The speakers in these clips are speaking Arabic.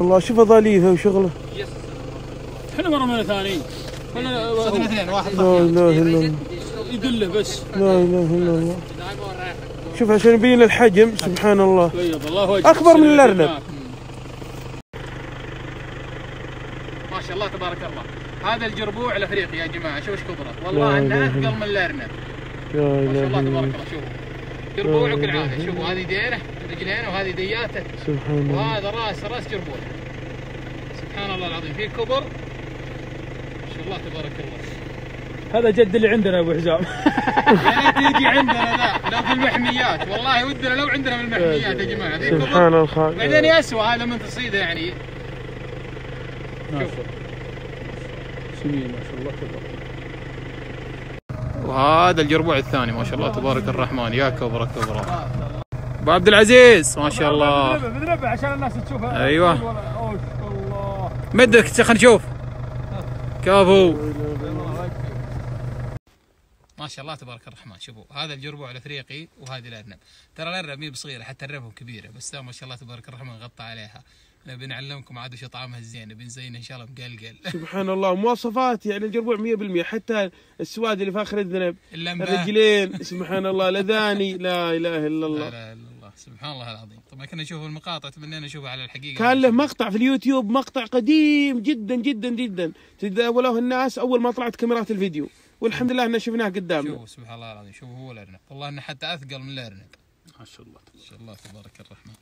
الله. شوف ظليفة وشغلة. إحنا مرة من ثانيين. صدنا اثنين واحد لا إله إلا الله. يدله بس. لا إله إلا الله. شوف عشان يبين الحجم سبحان الله. وجهك أكبر من الأرنب. ما شاء الله تبارك الله. هذا الجربوع الأفريقي يا جماعة شوف إيش كبره. والله أنه اثقل من الأرنب. لا ما شاء الله تبارك الله. الله جربوع لا كالعاده إله شوفوا هذه دينة رجلينة وهذه دياتة. سبحان الله. وهذا راس راس جربوع سبحان الله العظيم. في كبر. ما شاء الله تبارك الله. هذا جد اللي عندنا أبو حزام. يا ريت يجي عندنا ذا لو في المحميات. والله ودنا لو عندنا من المحميات يا جماعة. سبحان الخالق بعدين يسوى هذا من تصيده يعني. سمين ما شاء الله تبارك وهذا الجربوع الثاني ما شاء الله تبارك الرحمن. يا كبره كبره أبو عبد العزيز ما شاء الله. بنبع عشان الناس تشوفها الله مدك خلينا نشوف. كفو. ما شاء الله تبارك الرحمن. شوفوا هذا الجربوع الأفريقي وهذه الارنب ترى الارنب مي بصغيرة حتى الرنبهم كبيرة بس ما شاء الله تبارك الرحمن غطى عليها. نبي نعلمكم عاد وش طعمها الزين نبي نزينه إن شاء الله مقلقل. سبحان الله مواصفات يعني الجربوع 100% حتى السواد اللي في آخر الذنب الرجلين سبحان الله الاذاني لا إله إلا لا الله. اله الا الله سبحان الله العظيم. طبعا كنا نشوف المقاطع تمنينا نشوفها على الحقيقة. كان له مقطع في اليوتيوب مقطع قديم جدا جدا جدا. تداولوه الناس أول ما طلعت كاميرات الفيديو. والحمد لله ان شفناه قدامنا. شوفوا سبحان الله العظيم شوفوا هو الأرنب. والله إنه حتى أثقل من الأرنب. ما شاء الله ما شاء الله تبارك الرحمن.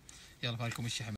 يلا فالكم الشحم.